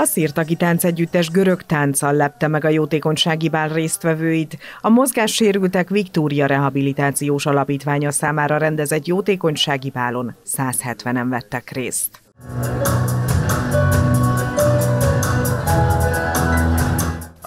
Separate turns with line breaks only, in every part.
A Szirtaki Táncegyüttes görög tánccal lepte meg a jótékonysági bál résztvevőit. A mozgássérültek Viktória Rehabilitációs Alapítványa számára rendezett jótékonysági bálon 170-en vettek részt.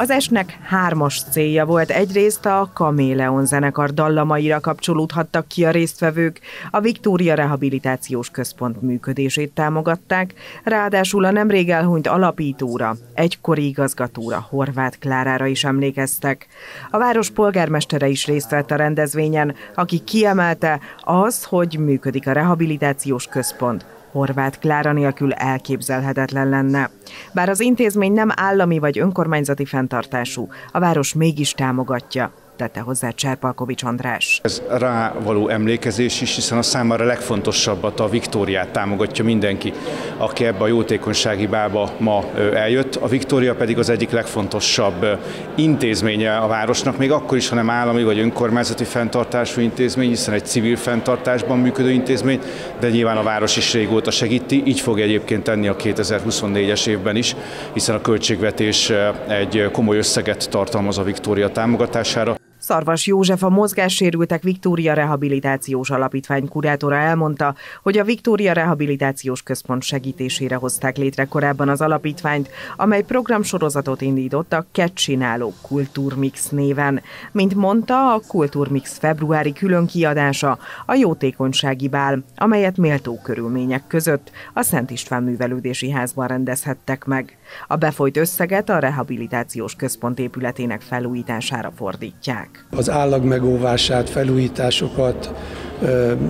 Az esnek hármas célja volt. Egyrészt a Kaméleon zenekar dallamaira kapcsolódhattak ki a résztvevők, a Viktória Rehabilitációs Központ működését támogatták, ráadásul a nemrég elhunyt alapítóra, egykori igazgatóra, Horváth Klárára is emlékeztek. A város polgármestere is részt vett a rendezvényen, aki kiemelte az, hogy működik a rehabilitációs központ, Horváth Klára nélkül elképzelhetetlen lenne. Bár az intézmény nem állami vagy önkormányzati fenntartású, a város mégis támogatja tette hozzá Cserpalkovics András.
Ez rávaló emlékezés is, hiszen a számára legfontosabbat, a Viktóriát támogatja mindenki, aki ebbe a jótékonysági bába ma eljött. A Viktória pedig az egyik legfontosabb intézménye a városnak, még akkor is, ha nem állami vagy önkormányzati fenntartású intézmény, hiszen egy civil fenntartásban működő intézmény, de nyilván a város is régóta segíti, így fog egyébként tenni a 2024-es évben is, hiszen a költségvetés egy komoly összeget tartalmaz a Viktória támogatására.
Szarvas József, a Mozgássérültek Viktória Rehabilitációs Alapítvány kurátora elmondta, hogy a Viktória Rehabilitációs Központ segítésére hozták létre korábban az alapítványt, amely programsorozatot indított a Ketcsináló Kultúrmix néven. Mint mondta, a Kultúrmix februári külön kiadása a jótékonysági bál, amelyet méltó körülmények között a Szent István Művelődési Házban rendezhettek meg. A befolyt összeget a Rehabilitációs Központ épületének felújítására fordítják.
Az állag megóvását, felújításokat,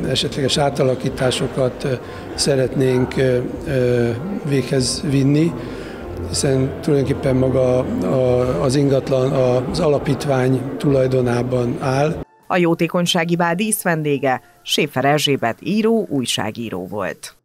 esetleges átalakításokat szeretnénk véghez vinni, hiszen tulajdonképpen maga az ingatlan az alapítvány tulajdonában áll.
A jótékonysági bál díszvendége Séfer Erzsébet író, újságíró volt.